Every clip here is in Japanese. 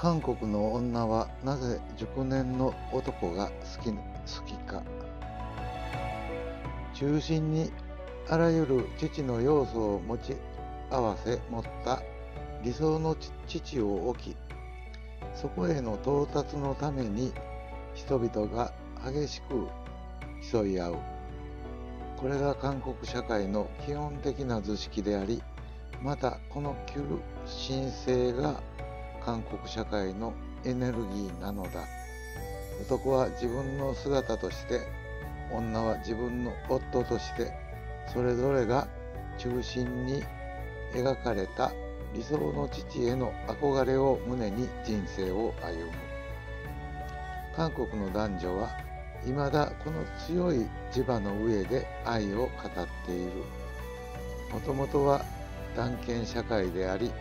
韓国の女はなぜ熟年の男が好き好きか。中心にあらゆる父の要素を持ち合わせ持った理想の父を置きそこへの到達のために人々が激しく競い合う。これが韓国社会の基本的な図式でありまたこの急進性が韓国社会のエネルギーなのだ。男は自分の姿として女は自分の夫としてそれぞれが中心に描かれた理想の父への憧れを胸に人生を歩む。韓国の男女は未だこの強い磁場の上で愛を語っている。もともとは断権社会であり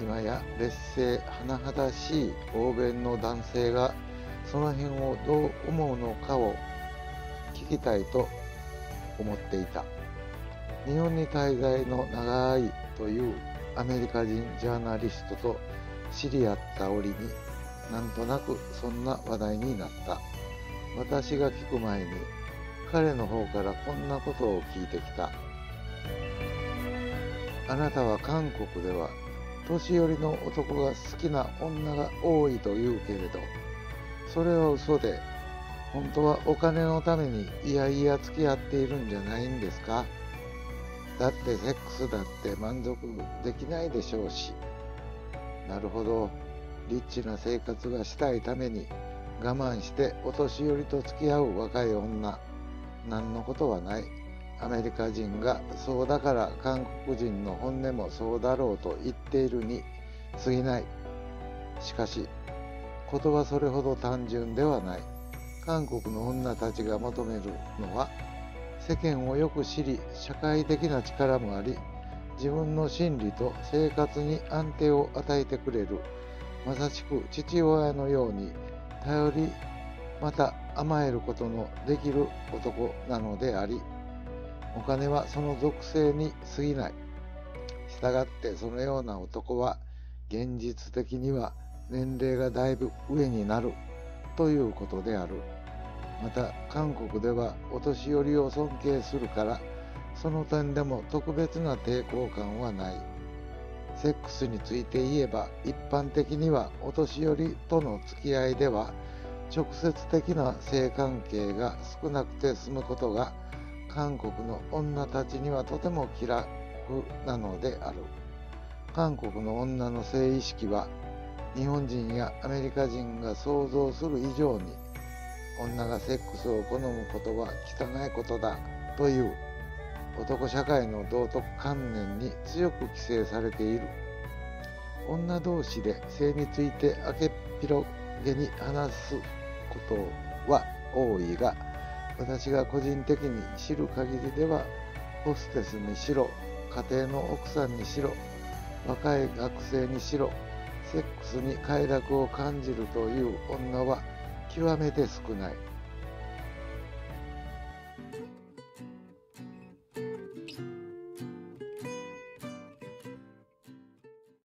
今や劣勢甚だしい欧米の男性がその辺をどう思うのかを聞きたいと思っていた。日本に滞在の長いというアメリカ人ジャーナリストと知り合った折になんとなくそんな話題になった。私が聞く前に彼の方からこんなことを聞いてきた。あなたは韓国では年寄りの男が好きな女が多いと言うけれどそれは嘘で本当はお金のためにいやいや付き合っているんじゃないんですか？だってセックスだって満足できないでしょうし。なるほど。リッチな生活がしたいために我慢してお年寄りと付き合う若い女。何のことはない。アメリカ人がそうだから韓国人の本音もそうだろうと言っているに過ぎない。しかしことはそれほど単純ではない。韓国の女たちが求めるのは世間をよく知り社会的な力もあり自分の心理と生活に安定を与えてくれる。まさしく父親のように頼りまた甘えることのできる男なのでありお金はその属性に過ぎない。したがってそのような男は現実的には年齢がだいぶ上になるということである。また韓国ではお年寄りを尊敬するからその点でも特別な抵抗感はない。セックスについて言えば一般的にはお年寄りとの付き合いでは直接的な性関係が少なくて済むことが韓国の女たちにはとても気楽なのである。韓国の女の性意識は日本人やアメリカ人が想像する以上に女がセックスを好むことは汚いことだという男社会の道徳観念に強く規制されている。女同士で性について明けっ広げに話すことは多いが、私が個人的に知る限りではホステスにしろ家庭の奥さんにしろ若い学生にしろセックスに快楽を感じるという女は極めて少ない。